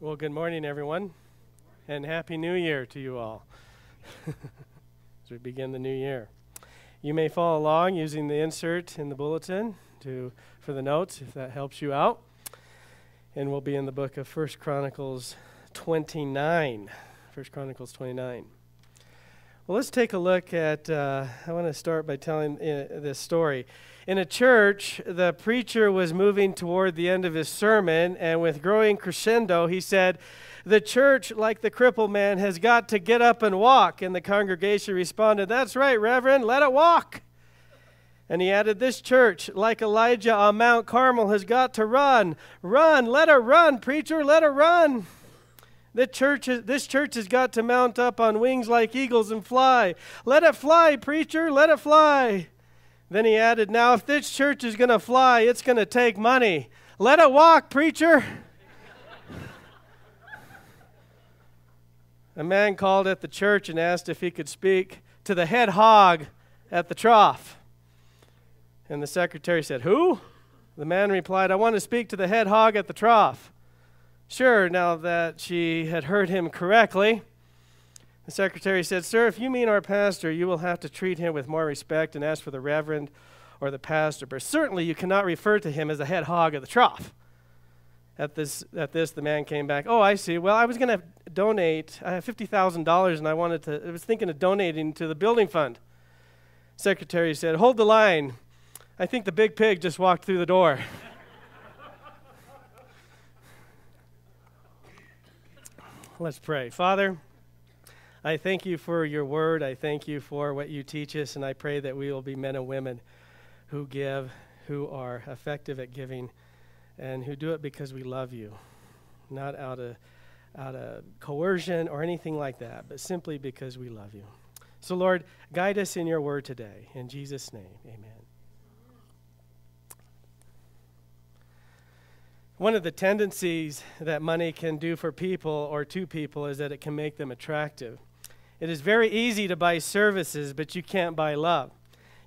Well, good morning, everyone, and Happy New Year to you all as we begin the new year. You may follow along using the insert in the bulletin to, for the notes if that helps you out. And we'll be in the book of First Chronicles 29. First Chronicles 29. Well, let's take a look at. Uh, I want to start by telling uh, this story. In a church, the preacher was moving toward the end of his sermon, and with growing crescendo, he said, The church, like the crippled man, has got to get up and walk. And the congregation responded, That's right, Reverend, let it walk. And he added, This church, like Elijah on Mount Carmel, has got to run. Run, let it run, preacher, let it run. The church, this church has got to mount up on wings like eagles and fly. Let it fly, preacher, let it fly. Then he added, Now, if this church is going to fly, it's going to take money. Let it walk, preacher. A man called at the church and asked if he could speak to the head hog at the trough. And the secretary said, Who? The man replied, I want to speak to the head hog at the trough. Sure, now that she had heard him correctly, the secretary said, Sir, if you mean our pastor, you will have to treat him with more respect and ask for the reverend or the pastor. But certainly you cannot refer to him as the head hog of the trough. At this, at this, the man came back. Oh, I see. Well, I was going to donate. I have fifty thousand dollars, and I wanted to. I was thinking of donating to the building fund. Secretary said, "Hold the line. I think the big pig just walked through the door." Let's pray, Father. I thank you for your word. I thank you for what you teach us, and I pray that we will be men and women who give, who are effective at giving, and who do it because we love you, not out of, out of coercion or anything like that, but simply because we love you. So, Lord, guide us in your word today. In Jesus' name, amen. One of the tendencies that money can do for people or to people is that it can make them attractive. It is very easy to buy services, but you can't buy love.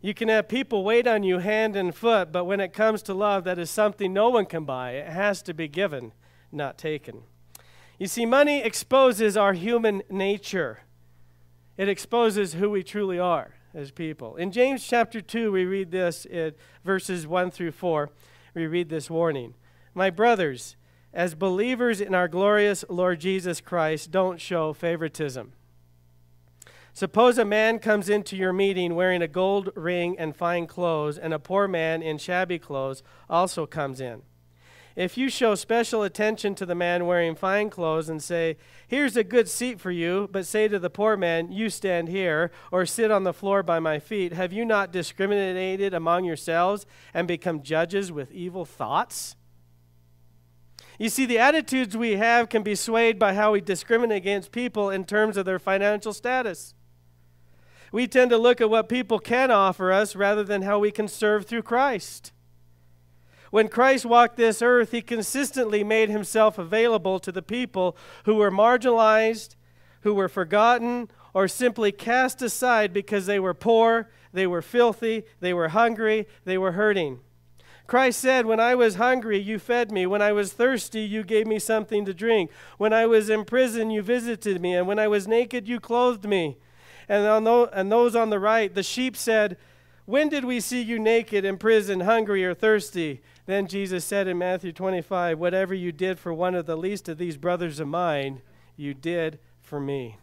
You can have people wait on you hand and foot, but when it comes to love, that is something no one can buy. It has to be given, not taken. You see, money exposes our human nature, it exposes who we truly are as people. In James chapter 2, we read this in verses 1 through 4. We read this warning My brothers, as believers in our glorious Lord Jesus Christ, don't show favoritism. Suppose a man comes into your meeting wearing a gold ring and fine clothes, and a poor man in shabby clothes also comes in. If you show special attention to the man wearing fine clothes and say, Here's a good seat for you, but say to the poor man, You stand here, or sit on the floor by my feet, have you not discriminated among yourselves and become judges with evil thoughts? You see, the attitudes we have can be swayed by how we discriminate against people in terms of their financial status. We tend to look at what people can offer us rather than how we can serve through Christ. When Christ walked this earth, he consistently made himself available to the people who were marginalized, who were forgotten, or simply cast aside because they were poor, they were filthy, they were hungry, they were hurting. Christ said, When I was hungry, you fed me. When I was thirsty, you gave me something to drink. When I was in prison, you visited me. And when I was naked, you clothed me. And, on those, and those on the right, the sheep said, When did we see you naked, in prison, hungry, or thirsty? Then Jesus said in Matthew 25, Whatever you did for one of the least of these brothers of mine, you did for me.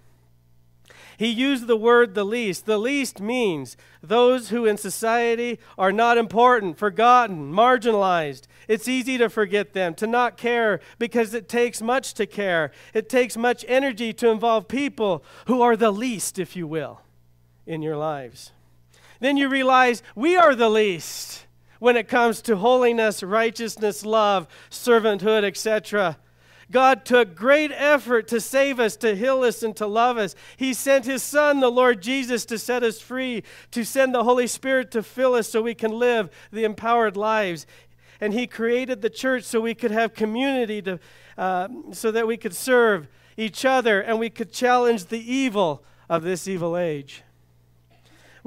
He used the word the least. The least means those who in society are not important, forgotten, marginalized. It's easy to forget them, to not care, because it takes much to care. It takes much energy to involve people who are the least, if you will, in your lives. Then you realize we are the least when it comes to holiness, righteousness, love, servanthood, etc. God took great effort to save us, to heal us, and to love us. He sent His Son, the Lord Jesus, to set us free, to send the Holy Spirit to fill us so we can live the empowered lives. And He created the church so we could have community, to, uh, so that we could serve each other and we could challenge the evil of this evil age.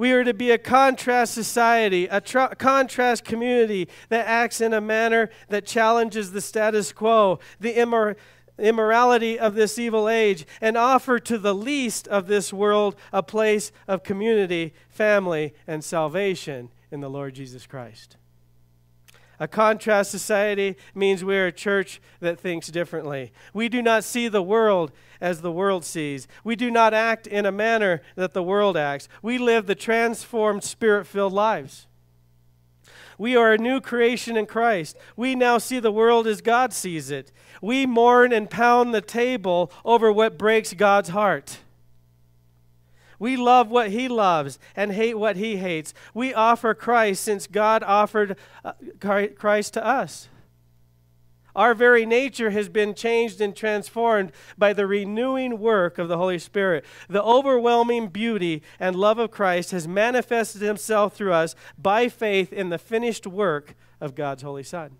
We are to be a contrast society, a tra- contrast community that acts in a manner that challenges the status quo, the, immor- immorality of this evil age and offer to the least of this world a place of community, family, and salvation in the Lord Jesus Christ. A contrast society means we're a church that thinks differently. We do not see the world as the world sees. We do not act in a manner that the world acts. We live the transformed, spirit filled lives. We are a new creation in Christ. We now see the world as God sees it. We mourn and pound the table over what breaks God's heart. We love what He loves and hate what He hates. We offer Christ since God offered uh, Christ to us. Our very nature has been changed and transformed by the renewing work of the Holy Spirit. The overwhelming beauty and love of Christ has manifested himself through us by faith in the finished work of God's Holy Son.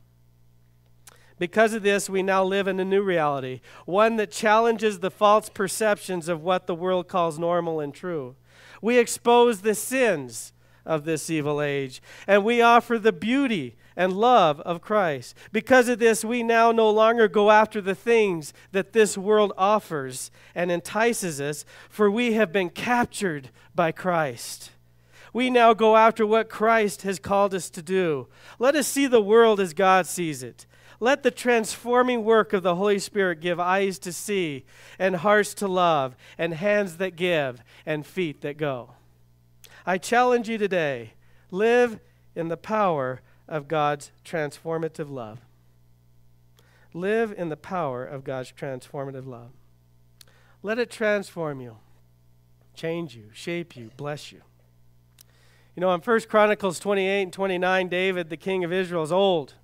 Because of this, we now live in a new reality, one that challenges the false perceptions of what the world calls normal and true. We expose the sins of this evil age, and we offer the beauty and love of Christ. Because of this, we now no longer go after the things that this world offers and entices us, for we have been captured by Christ. We now go after what Christ has called us to do. Let us see the world as God sees it. Let the transforming work of the Holy Spirit give eyes to see, and hearts to love, and hands that give, and feet that go. I challenge you today live in the power of God's transformative love. Live in the power of God's transformative love. Let it transform you, change you, shape you, bless you. You know, in 1 Chronicles 28 and 29, David, the king of Israel, is old.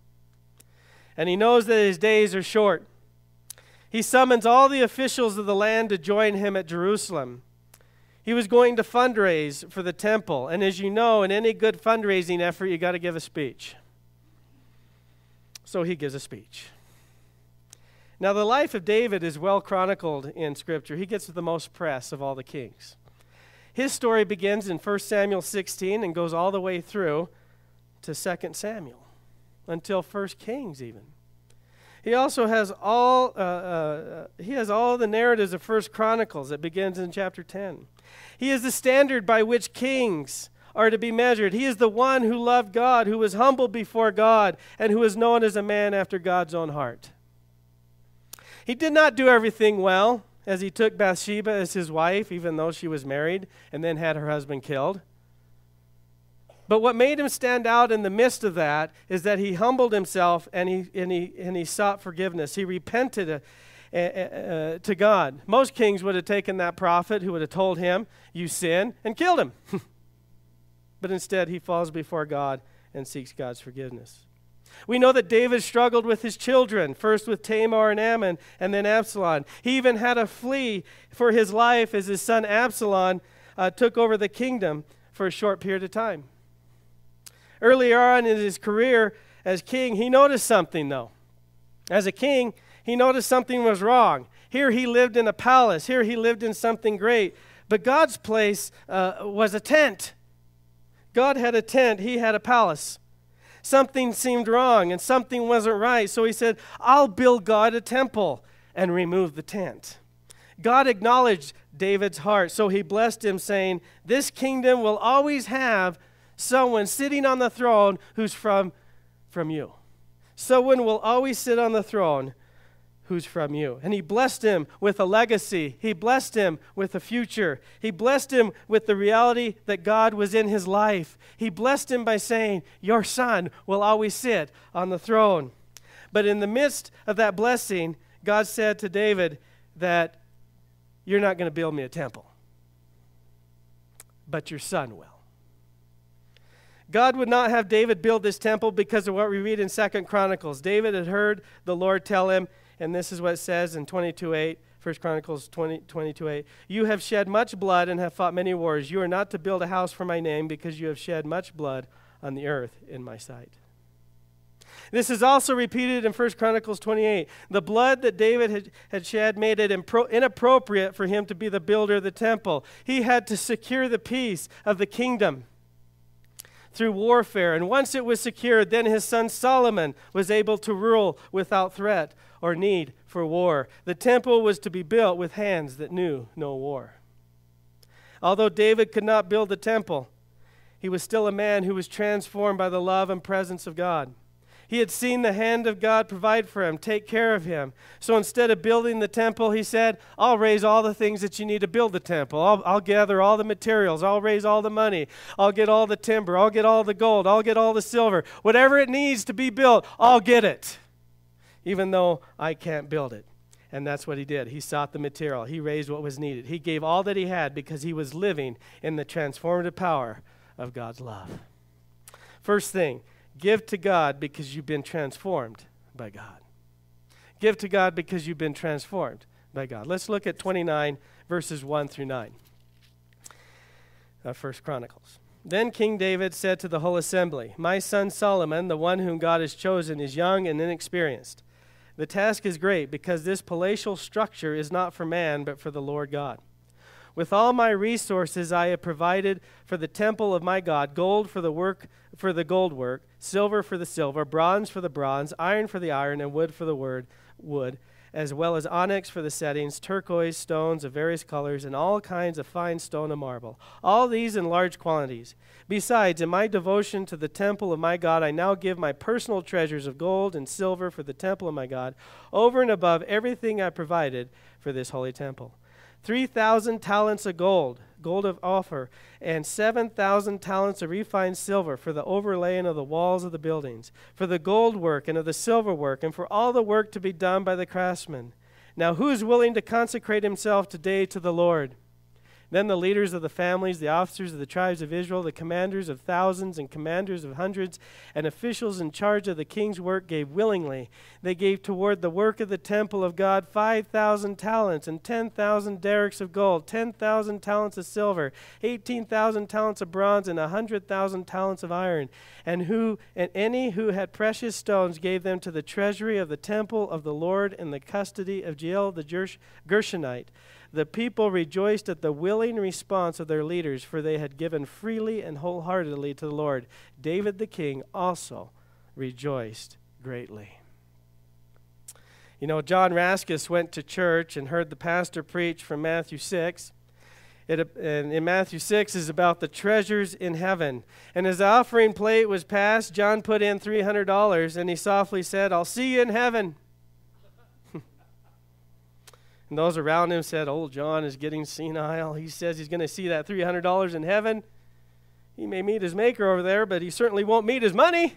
And he knows that his days are short. He summons all the officials of the land to join him at Jerusalem. He was going to fundraise for the temple. And as you know, in any good fundraising effort, you got to give a speech. So he gives a speech. Now, the life of David is well chronicled in Scripture. He gets the most press of all the kings. His story begins in 1 Samuel 16 and goes all the way through to 2 Samuel until First Kings, even. He also has all uh, uh, he has all the narratives of First Chronicles that begins in chapter 10. He is the standard by which kings are to be measured. He is the one who loved God, who was humble before God, and who is known as a man after God's own heart. He did not do everything well as he took Bathsheba as his wife, even though she was married, and then had her husband killed. But what made him stand out in the midst of that is that he humbled himself and he, and he, and he sought forgiveness. He repented uh, uh, uh, to God. Most kings would have taken that prophet who would have told him, You sin, and killed him. but instead, he falls before God and seeks God's forgiveness. We know that David struggled with his children, first with Tamar and Amnon, and then Absalom. He even had to flee for his life as his son Absalom uh, took over the kingdom for a short period of time. Earlier on in his career as king, he noticed something, though. As a king, he noticed something was wrong. Here he lived in a palace, here he lived in something great. But God's place uh, was a tent. God had a tent, he had a palace. Something seemed wrong and something wasn't right. So he said, I'll build God a temple and remove the tent. God acknowledged David's heart, so he blessed him, saying, This kingdom will always have someone sitting on the throne who's from, from you. Someone will always sit on the throne who's from you. And he blessed him with a legacy. He blessed him with a future. He blessed him with the reality that God was in his life. He blessed him by saying, Your son will always sit on the throne. But in the midst of that blessing, God said to David that you're not going to build me a temple, but your son will. God would not have David build this temple because of what we read in Second Chronicles. David had heard the Lord tell him, and this is what it says in 22 8. 1 Chronicles 20, 22 8. You have shed much blood and have fought many wars. You are not to build a house for my name because you have shed much blood on the earth in my sight. This is also repeated in 1 Chronicles 28. The blood that David had, had shed made it impro- inappropriate for him to be the builder of the temple. He had to secure the peace of the kingdom through warfare. And once it was secured, then his son Solomon was able to rule without threat or need for war. The temple was to be built with hands that knew no war. Although David could not build the temple, he was still a man who was transformed by the love and presence of God. He had seen the hand of God provide for him, take care of him. So instead of building the temple, he said, I'll raise all the things that you need to build the temple. I'll, I'll gather all the materials. I'll raise all the money. I'll get all the timber. I'll get all the gold. I'll get all the silver. Whatever it needs to be built, I'll get it, even though I can't build it. And that's what he did. He sought the material, he raised what was needed. He gave all that he had because he was living in the transformative power of God's love. First thing, Give to God because you've been transformed by God. Give to God because you've been transformed by God. Let's look at 29 verses 1 through 9. Uh, First Chronicles. Then King David said to the whole assembly, My son Solomon, the one whom God has chosen, is young and inexperienced. The task is great because this palatial structure is not for man, but for the Lord God. With all my resources I have provided for the temple of my God gold for the work for the gold work, silver for the silver, bronze for the bronze, iron for the iron, and wood for the word, wood, as well as onyx for the settings, turquoise stones of various colors, and all kinds of fine stone and marble. All these in large quantities. Besides, in my devotion to the temple of my God, I now give my personal treasures of gold and silver for the temple of my God, over and above everything I provided for this holy temple. 3,000 talents of gold, gold of Ophir, and 7,000 talents of refined silver for the overlaying of the walls of the buildings, for the gold work and of the silver work, and for all the work to be done by the craftsmen. Now, who is willing to consecrate himself today to the Lord? Then the leaders of the families, the officers of the tribes of Israel, the commanders of thousands and commanders of hundreds, and officials in charge of the king's work gave willingly. They gave toward the work of the temple of God 5,000 talents and 10,000 darics of gold, 10,000 talents of silver, 18,000 talents of bronze, and 100,000 talents of iron. And who and any who had precious stones gave them to the treasury of the temple of the Lord in the custody of Jehiel the Gershonite. The people rejoiced at the willing response of their leaders, for they had given freely and wholeheartedly to the Lord. David the king also rejoiced greatly. You know, John Raskus went to church and heard the pastor preach from Matthew 6. It, and in Matthew 6 is about the treasures in heaven. And as the offering plate was passed, John put in $300 and he softly said, I'll see you in heaven. And those around him said, Old John is getting senile. He says he's going to see that $300 in heaven. He may meet his maker over there, but he certainly won't meet his money.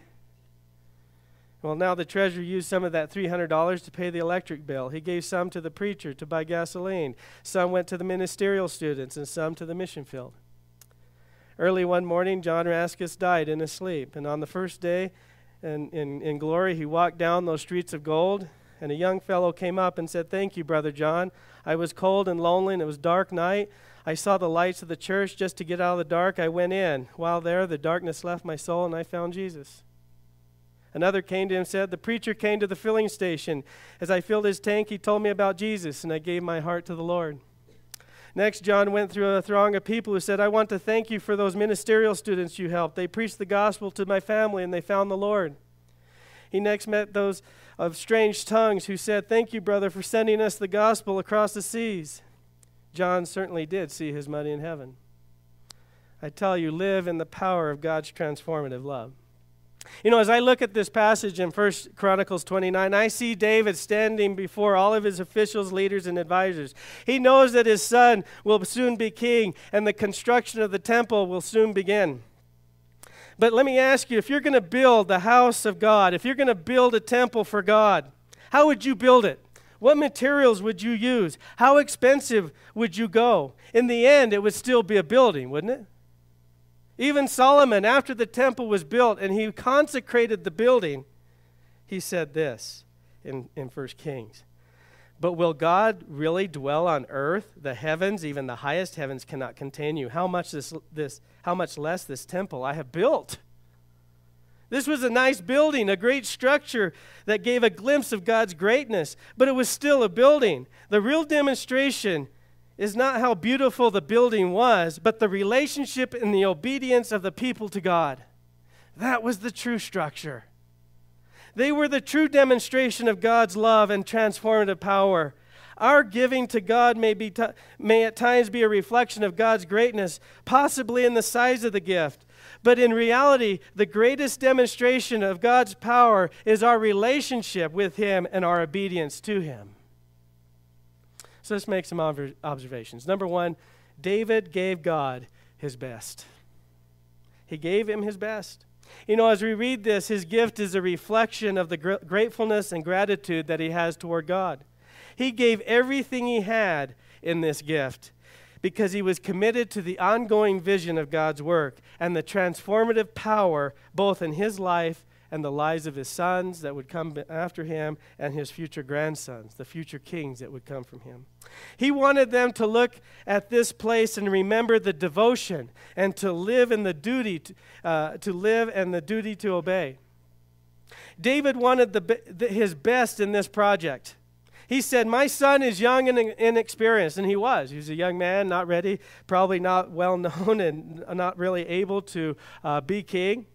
Well, now the treasurer used some of that $300 to pay the electric bill. He gave some to the preacher to buy gasoline. Some went to the ministerial students, and some to the mission field. Early one morning, John Raskus died in his sleep. And on the first day in, in, in glory, he walked down those streets of gold and a young fellow came up and said, Thank you, Brother John. I was cold and lonely, and it was dark night. I saw the lights of the church just to get out of the dark. I went in. While there, the darkness left my soul, and I found Jesus. Another came to him and said, The preacher came to the filling station. As I filled his tank, he told me about Jesus, and I gave my heart to the Lord. Next, John went through a throng of people who said, I want to thank you for those ministerial students you helped. They preached the gospel to my family, and they found the Lord. He next met those of strange tongues who said, Thank you, brother, for sending us the gospel across the seas. John certainly did see his money in heaven. I tell you, live in the power of God's transformative love. You know, as I look at this passage in 1 Chronicles 29, I see David standing before all of his officials, leaders, and advisors. He knows that his son will soon be king and the construction of the temple will soon begin. But let me ask you if you're going to build the house of God, if you're going to build a temple for God, how would you build it? What materials would you use? How expensive would you go? In the end, it would still be a building, wouldn't it? Even Solomon, after the temple was built and he consecrated the building, he said this in, in 1 Kings but will God really dwell on earth? The heavens, even the highest heavens, cannot contain you. How much this, this how much less this temple I have built? This was a nice building, a great structure that gave a glimpse of God's greatness, but it was still a building. The real demonstration is not how beautiful the building was, but the relationship and the obedience of the people to God. That was the true structure. They were the true demonstration of God's love and transformative power. Our giving to God may, be may at times be a reflection of God's greatness, possibly in the size of the gift. But in reality, the greatest demonstration of God's power is our relationship with Him and our obedience to Him. So let's make some observations. Number one, David gave God his best. He gave him his best. You know, as we read this, his gift is a reflection of the gr- gratefulness and gratitude that he has toward God. He gave everything he had in this gift because he was committed to the ongoing vision of God's work and the transformative power both in his life and the lives of his sons that would come after him and his future grandsons, the future kings that would come from him. He wanted them to look at this place and remember the devotion and to live in the duty to, uh, to live and the duty to obey. David wanted the, the, his best in this project. He said, My son is young and inexperienced. And he was. He was a young man, not ready, probably not well known, and not really able to uh, be king.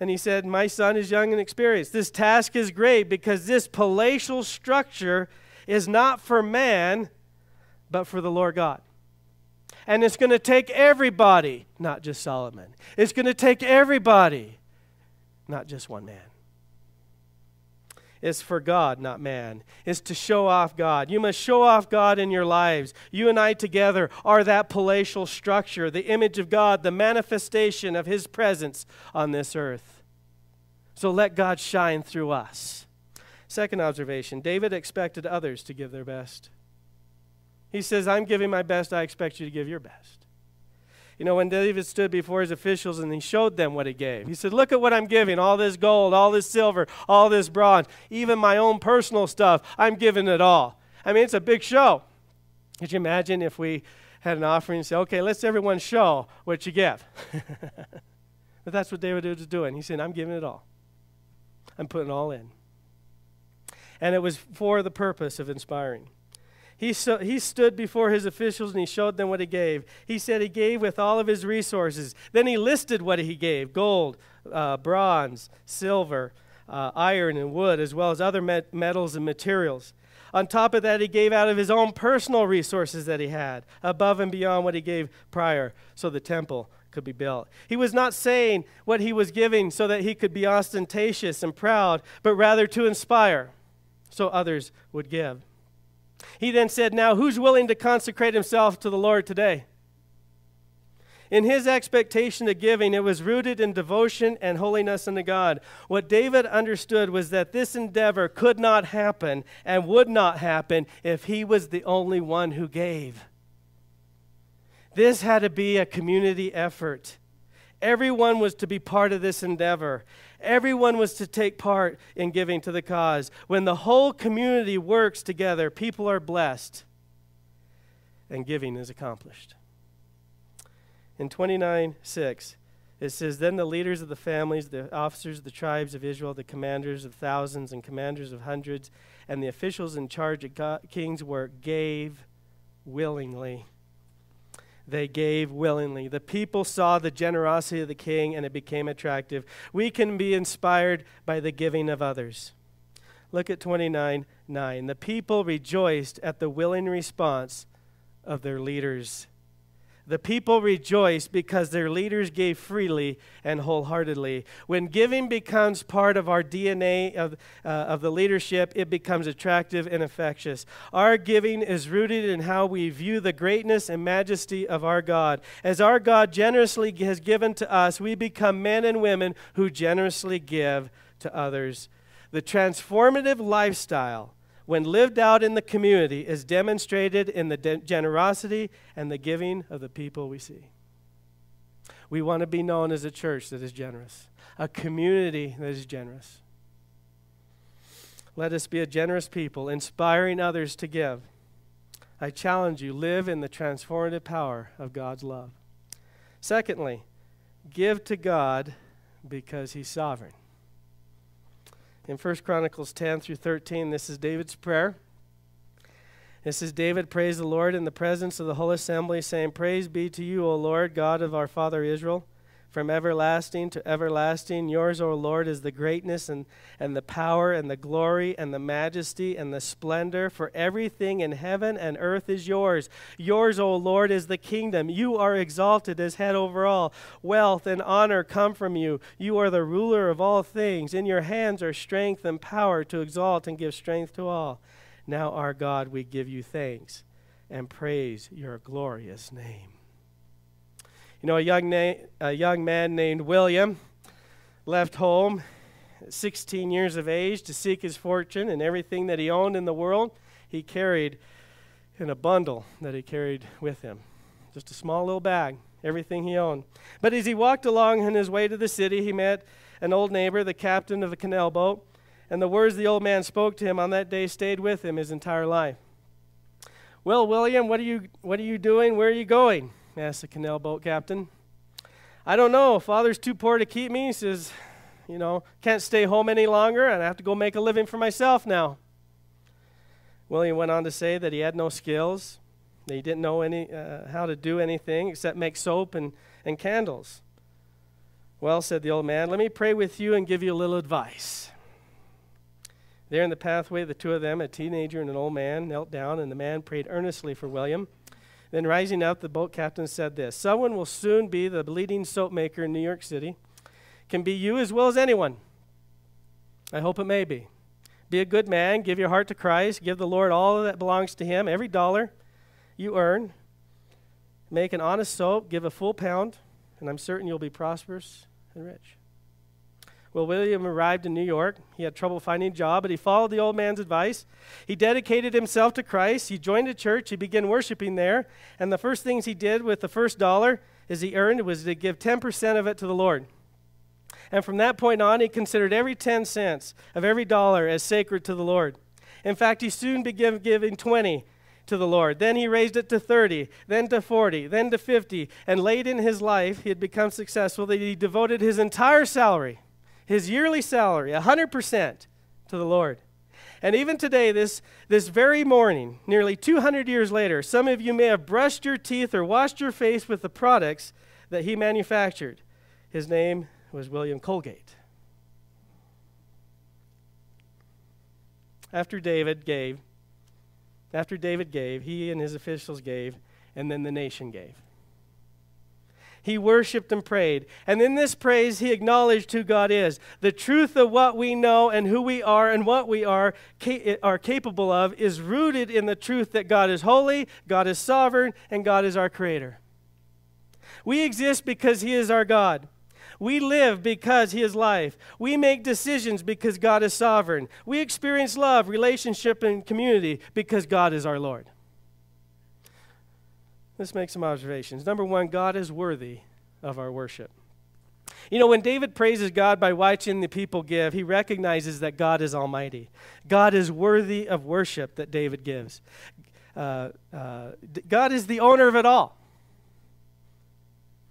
And he said, My son is young and experienced. This task is great because this palatial structure is not for man, but for the Lord God. And it's going to take everybody, not just Solomon. It's going to take everybody, not just one man. It's for God, not man. is to show off God. You must show off God in your lives. You and I together are that palatial structure, the image of God, the manifestation of His presence on this earth. So let God shine through us. Second observation David expected others to give their best. He says, I'm giving my best, I expect you to give your best. You know, when David stood before his officials and he showed them what he gave, he said, Look at what I'm giving all this gold, all this silver, all this bronze, even my own personal stuff. I'm giving it all. I mean, it's a big show. Could you imagine if we had an offering and said, Okay, let's everyone show what you give? but that's what David was doing. He said, I'm giving it all, I'm putting it all in. And it was for the purpose of inspiring. He, so, he stood before his officials and he showed them what he gave. He said he gave with all of his resources. Then he listed what he gave gold, uh, bronze, silver, uh, iron, and wood, as well as other met- metals and materials. On top of that, he gave out of his own personal resources that he had, above and beyond what he gave prior, so the temple could be built. He was not saying what he was giving so that he could be ostentatious and proud, but rather to inspire, so others would give. He then said, Now, who's willing to consecrate himself to the Lord today? In his expectation of giving, it was rooted in devotion and holiness unto God. What David understood was that this endeavor could not happen and would not happen if he was the only one who gave. This had to be a community effort. Everyone was to be part of this endeavor. Everyone was to take part in giving to the cause. When the whole community works together, people are blessed and giving is accomplished. In 29 6, it says, Then the leaders of the families, the officers of the tribes of Israel, the commanders of thousands and commanders of hundreds, and the officials in charge of king's work gave willingly they gave willingly. The people saw the generosity of the king and it became attractive. We can be inspired by the giving of others. Look at 29 9. The people rejoiced at the willing response of their leaders. The people rejoice because their leaders gave freely and wholeheartedly. When giving becomes part of our DNA of, uh, of the leadership, it becomes attractive and infectious. Our giving is rooted in how we view the greatness and majesty of our God. As our God generously has given to us, we become men and women who generously give to others. The transformative lifestyle when lived out in the community, is demonstrated in the de- generosity and the giving of the people we see. We want to be known as a church that is generous, a community that is generous. Let us be a generous people, inspiring others to give. I challenge you, live in the transformative power of God's love. Secondly, give to God because He's sovereign in 1 Chronicles 10 through 13. This is David's prayer. This is David praise the Lord in the presence of the whole assembly, saying, Praise be to you, O Lord, God of our father Israel, from everlasting to everlasting. Yours, O Lord, is the greatness and, and the power and the glory and the majesty and the splendor, for everything in heaven and earth is yours. Yours, O Lord, is the kingdom. You are exalted as head over all. Wealth and honor come from you. You are the ruler of all things. In your hands are strength and power to exalt and give strength to all. Now, our God, we give you thanks and praise your glorious name. You know, a young, na- a young man named William left home at 16 years of age to seek his fortune, and everything that he owned in the world he carried in a bundle that he carried with him. Just a small little bag, everything he owned. But as he walked along on his way to the city, he met an old neighbor, the captain of a canal boat, and the words the old man spoke to him on that day stayed with him his entire life. Well, William, what are you, what are you doing? Where are you going? Asked the canal boat captain. I don't know. Father's too poor to keep me. He says, you know, can't stay home any longer, and I have to go make a living for myself now. William went on to say that he had no skills, that he didn't know any, uh, how to do anything except make soap and, and candles. Well, said the old man, let me pray with you and give you a little advice. There in the pathway, the two of them, a teenager and an old man, knelt down, and the man prayed earnestly for William. Then, rising up, the boat captain said this Someone will soon be the leading soap maker in New York City. Can be you as well as anyone. I hope it may be. Be a good man, give your heart to Christ, give the Lord all that belongs to Him, every dollar you earn. Make an honest soap, give a full pound, and I'm certain you'll be prosperous and rich. Well, William arrived in New York. He had trouble finding a job, but he followed the old man's advice. He dedicated himself to Christ. He joined a church. He began worshiping there. And the first things he did with the first dollar as he earned was to give 10% of it to the Lord. And from that point on, he considered every 10 cents of every dollar as sacred to the Lord. In fact, he soon began giving 20 to the Lord. Then he raised it to 30, then to 40, then to 50. And late in his life, he had become successful that he devoted his entire salary his yearly salary, 100% to the Lord. And even today, this, this very morning, nearly 200 years later, some of you may have brushed your teeth or washed your face with the products that he manufactured. His name was William Colgate. After David gave, after David gave, he and his officials gave, and then the nation gave he worshiped and prayed. And in this praise, he acknowledged who God is. The truth of what we know and who we are and what we are, are capable of is rooted in the truth that God is holy, God is sovereign, and God is our creator. We exist because he is our God. We live because He is life. We make decisions because God is sovereign. We experience love, relationship, and community because God is our Lord. Let's make some observations. Number one, God is worthy of our worship. You know, when David praises God by watching the people give, he recognizes that God is almighty. God is worthy of worship that David gives. Uh, uh, God is the owner of it all.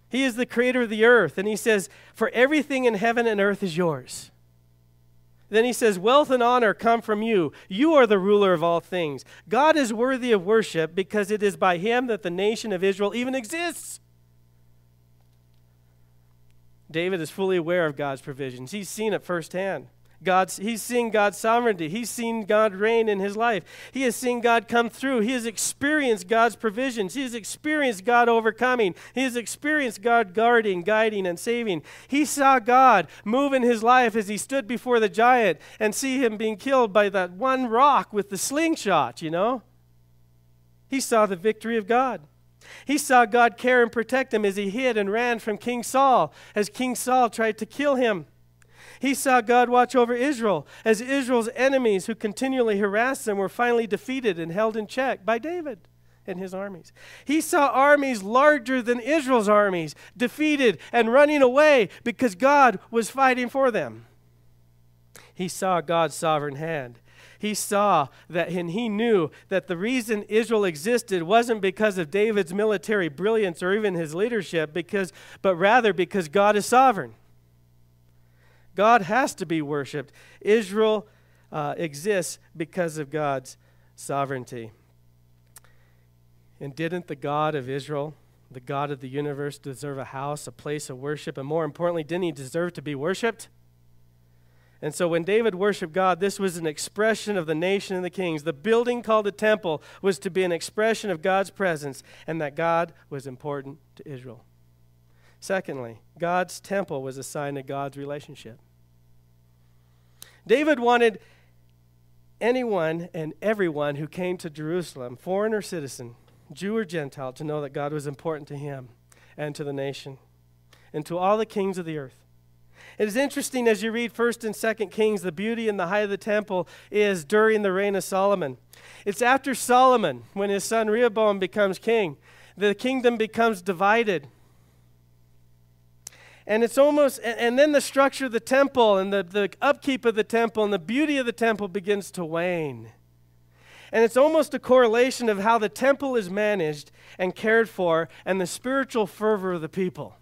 He is the creator of the earth. And he says, For everything in heaven and earth is yours. Then he says, Wealth and honor come from you. You are the ruler of all things. God is worthy of worship because it is by him that the nation of Israel even exists. David is fully aware of God's provisions, he's seen it firsthand. God's, he's seen God's sovereignty. He's seen God reign in his life. He has seen God come through. He has experienced God's provisions. He has experienced God overcoming. He has experienced God guarding, guiding, and saving. He saw God move in his life as he stood before the giant and see him being killed by that one rock with the slingshot, you know? He saw the victory of God. He saw God care and protect him as he hid and ran from King Saul as King Saul tried to kill him. He saw God watch over Israel as Israel's enemies who continually harassed them were finally defeated and held in check by David and his armies. He saw armies larger than Israel's armies defeated and running away because God was fighting for them. He saw God's sovereign hand. He saw that, and he knew that the reason Israel existed wasn't because of David's military brilliance or even his leadership, because, but rather because God is sovereign. God has to be worshiped. Israel uh, exists because of God's sovereignty. And didn't the God of Israel the God of the universe, deserve a house, a place of worship? And more importantly, didn't he deserve to be worshiped? And so when David worshiped God, this was an expression of the nation and the kings. The building called the temple was to be an expression of God's presence and that God was important to Israel. Secondly, God's temple was a sign of God's relationship. David wanted anyone and everyone who came to Jerusalem, foreign or citizen, Jew or Gentile, to know that God was important to him and to the nation and to all the kings of the earth. It is interesting as you read 1st and 2nd Kings, the beauty and the height of the temple is during the reign of Solomon. It's after Solomon, when his son Rehoboam becomes king, the kingdom becomes divided. And it's almost, and then the structure of the temple and the, the upkeep of the temple and the beauty of the temple begins to wane. And it's almost a correlation of how the temple is managed and cared for and the spiritual fervor of the people.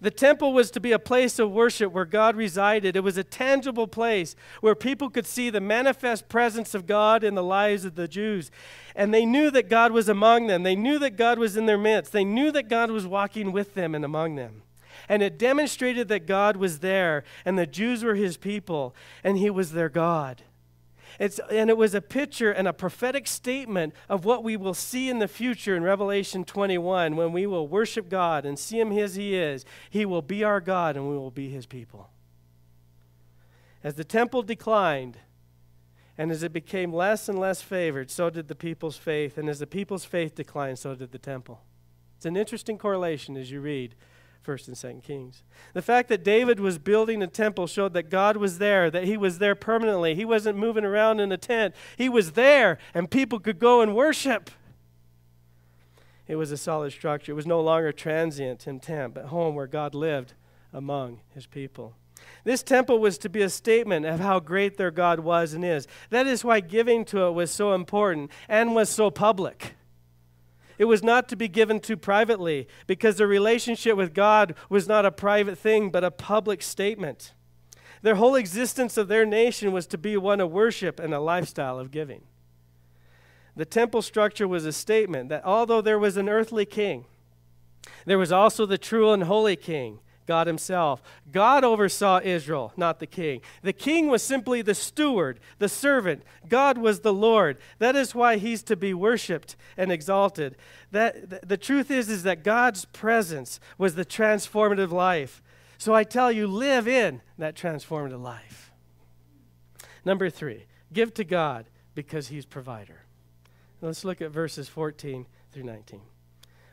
The temple was to be a place of worship where God resided. It was a tangible place where people could see the manifest presence of God in the lives of the Jews. And they knew that God was among them. They knew that God was in their midst. They knew that God was walking with them and among them. And it demonstrated that God was there and the Jews were his people and he was their God. It's, and it was a picture and a prophetic statement of what we will see in the future in Revelation 21 when we will worship God and see Him as He is. He will be our God and we will be His people. As the temple declined, and as it became less and less favored, so did the people's faith. And as the people's faith declined, so did the temple. It's an interesting correlation as you read First and Second Kings. The fact that David was building a temple showed that God was there, that he was there permanently. He wasn't moving around in a tent. He was there, and people could go and worship. It was a solid structure. It was no longer transient in tent, but home where God lived among his people. This temple was to be a statement of how great their God was and is. That is why giving to it was so important and was so public. It was not to be given to privately because the relationship with God was not a private thing but a public statement. Their whole existence of their nation was to be one of worship and a lifestyle of giving. The temple structure was a statement that although there was an earthly king, there was also the true and holy king God Himself. God oversaw Israel, not the king. The king was simply the steward, the servant. God was the Lord. That is why He's to be worshiped and exalted. That, the truth is, is that God's presence was the transformative life. So I tell you, live in that transformative life. Number three, give to God because He's provider. Let's look at verses 14 through 19.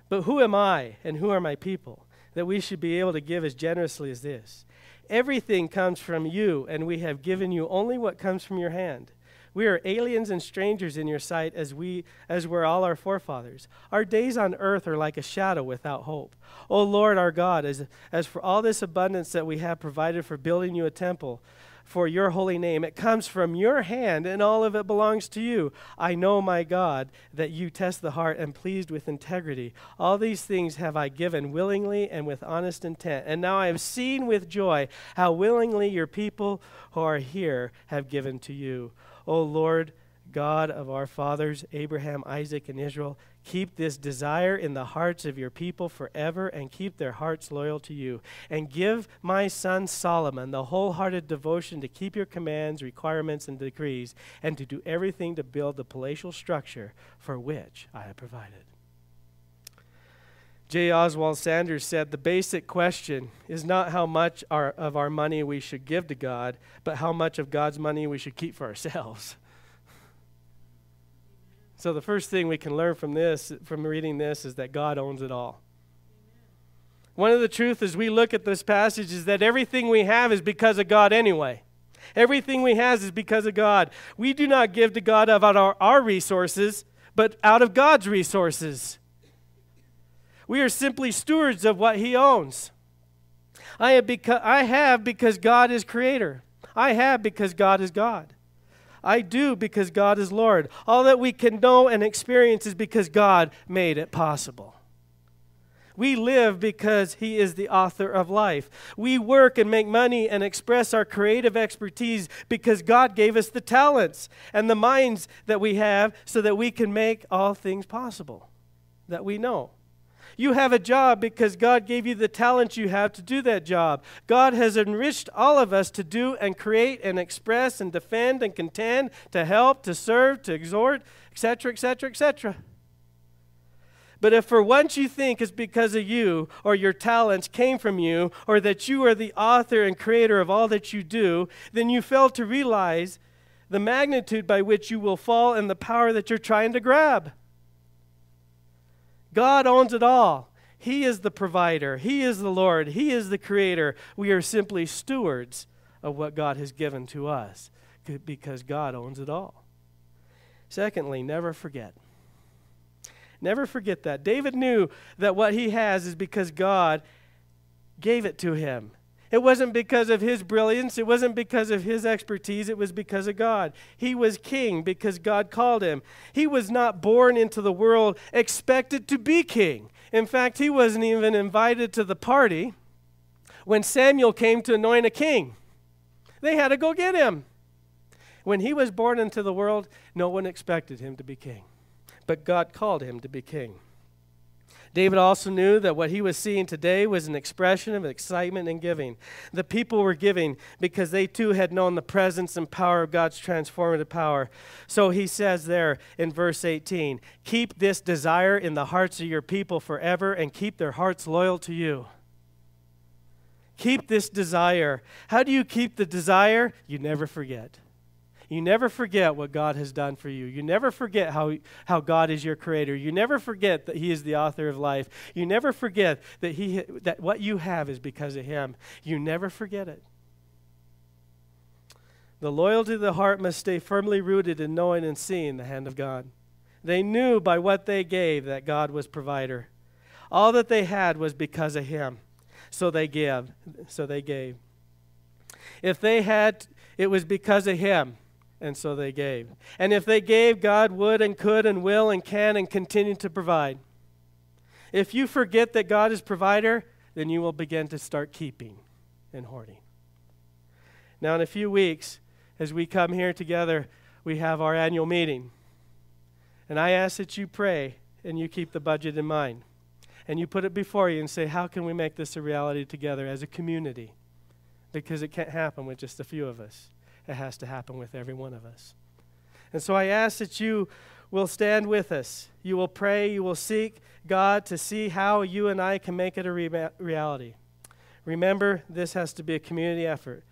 But who am I and who are my people? That we should be able to give as generously as this. Everything comes from you, and we have given you only what comes from your hand. We are aliens and strangers in your sight as we as were all our forefathers. Our days on earth are like a shadow without hope. O Lord our God, as, as for all this abundance that we have provided for building you a temple, for your holy name. It comes from your hand, and all of it belongs to you. I know, my God, that you test the heart and pleased with integrity. All these things have I given willingly and with honest intent. And now I have seen with joy how willingly your people who are here have given to you. O Lord, God of our fathers, Abraham, Isaac, and Israel, Keep this desire in the hearts of your people forever and keep their hearts loyal to you. And give my son Solomon the wholehearted devotion to keep your commands, requirements, and decrees, and to do everything to build the palatial structure for which I have provided. J. Oswald Sanders said the basic question is not how much our, of our money we should give to God, but how much of God's money we should keep for ourselves. So the first thing we can learn from this, from reading this, is that God owns it all. One of the truths as we look at this passage is that everything we have is because of God anyway. Everything we have is because of God. We do not give to God out of our, our resources, but out of God's resources. We are simply stewards of what He owns. I have, beca- I have because God is creator. I have because God is God. I do because God is Lord. All that we can know and experience is because God made it possible. We live because He is the author of life. We work and make money and express our creative expertise because God gave us the talents and the minds that we have so that we can make all things possible. that we know. You have a job because God gave you the talent you have to do that job. God has enriched all of us to do and create and express and defend and contend, to help, to serve, to exhort, etc., etc., etc. But if for once you think it's because of you or your talents came from you or that you are the author and creator of all that you do, then you fail to realize the magnitude by which you will fall and the power that you're trying to grab. God owns it all. He is the provider. He is the Lord. He is the creator. We are simply stewards of what God has given to us because God owns it all. Secondly, never forget. Never forget that. David knew that what he has is because God gave it to him. It wasn't because of his brilliance. It wasn't because of his expertise. It was because of God. He was king because God called him. He was not born into the world expected to be king. In fact, he wasn't even invited to the party when Samuel came to anoint a king. They had to go get him. When he was born into the world, no one expected him to be king, but God called him to be king. David also knew that what he was seeing today was an expression of excitement and giving. The people were giving because they too had known the presence and power of God's transformative power. So he says there in verse 18 Keep this desire in the hearts of your people forever and keep their hearts loyal to you. Keep this desire. How do you keep the desire? You never forget. You never forget what God has done for you. You never forget how, how God is your creator. You never forget that He is the author of life. You never forget that, he, that what you have is because of Him. You never forget it. The loyalty of the heart must stay firmly rooted in knowing and seeing the hand of God. They knew by what they gave that God was provider. All that they had was because of Him. So they give. So they gave. If they had, it was because of Him and so they gave. And if they gave, God would and could and will and can and continue to provide. If you forget that God is provider, then you will begin to start keeping and hoarding. Now, in a few weeks, as we come here together, we have our annual meeting. And I ask that you pray and you keep the budget in mind. And you put it before you and say, how can we make this a reality together as a community? Because it can't happen with just a few of us. It has to happen with every one of us. And so I ask that you will stand with us. You will pray. You will seek God to see how you and I can make it a re- reality. Remember, this has to be a community effort.